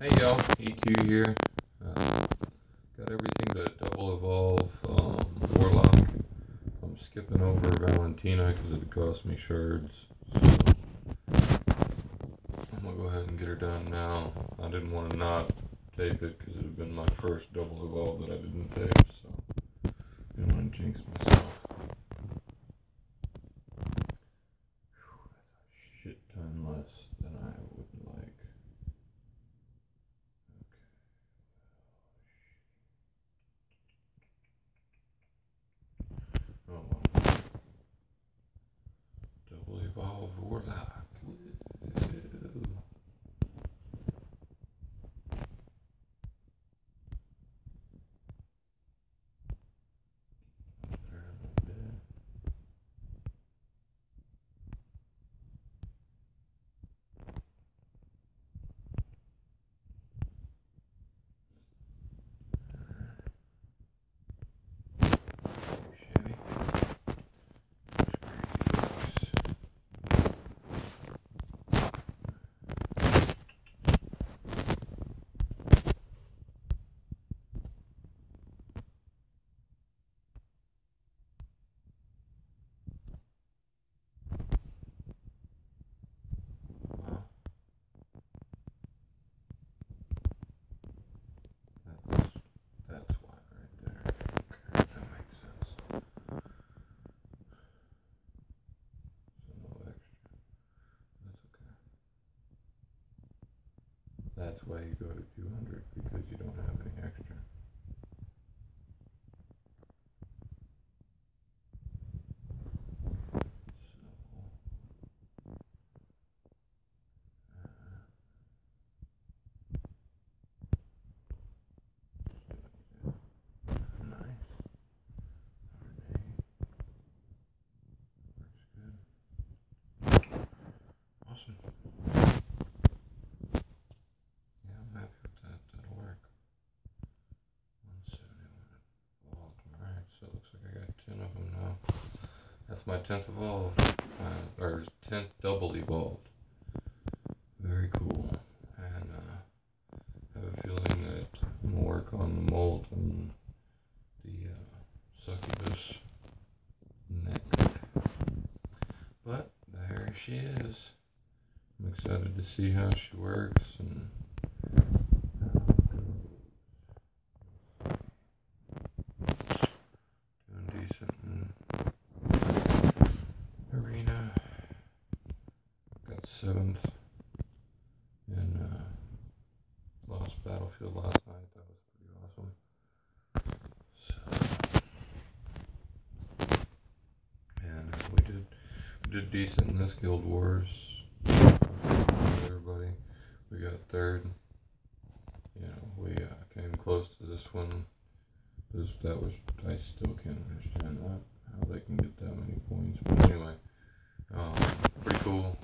Hey y'all, EQ here. Uh, got everything to double evolve um, Warlock. I'm skipping over Valentina because it cost me shards. So I'm gonna go ahead and get her done now. I didn't want to not tape it because it had been my first double evolve that I didn't tape, so didn't want to jinx myself. Whew, that's a shit ton less than I would like. Okay. Oh well. Double evolve warlock. Woo. There a little bit. Chevy. Wow. That's, that's why right there. Okay, that makes sense. So no extra. That's okay. That's why you go to 200 because you don't have any extra. So, uh, nice. RNA. Works good. Awesome. Yeah, I'm happy with that. That'll work. 171 evolved. Alright, so it looks like I got 10 of them now. That's my 10th evolved. Uh, or 10th double evolved. Very cool. And uh, I have a feeling that I'm going to work on the mold and the uh, succubus next. But there she is. I'm excited to see how she works and 7th in uh, Lost Battlefield last night. That was pretty awesome. So, and uh, we did we did decent in this Guild Wars. Everybody, we got third. You know, we uh, came close to this one. This that was I still can't understand that how they can get that many points. But anyway, um, pretty cool.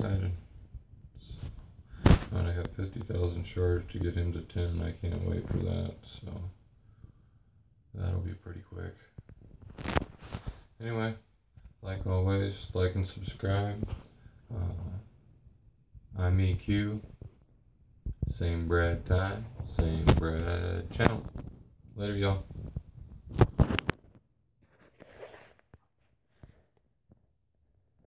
Excited. And I got fifty thousand shards to get him to ten. I can't wait for that. So that'll be pretty quick. Anyway, like always, like and subscribe. Uh, I'm EQ. Same Brad time, same Brad channel. Later, y'all.